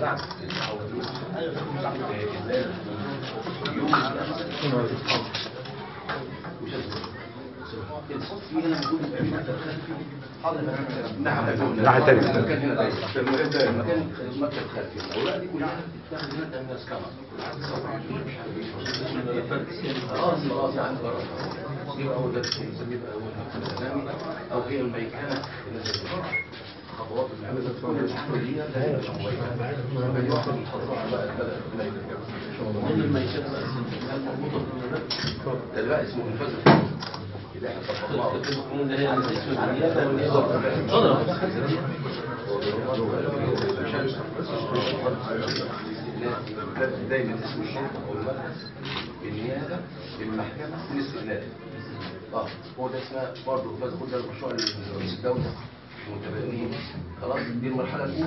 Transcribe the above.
نعم حاضر يا فندم نعم الناحية التانية. المكان ده المكتب خلفي الاوراق دي كلها ده يبقى اول الاسلامي أو هي الميكنه اللي إحنا طبقناه دايما اسم أو المبحث النيابه المحكمه الاستئناف آه هو ده اسمها برضه ده المشروع الدولة متبنين خلاص دي المرحله الأولى.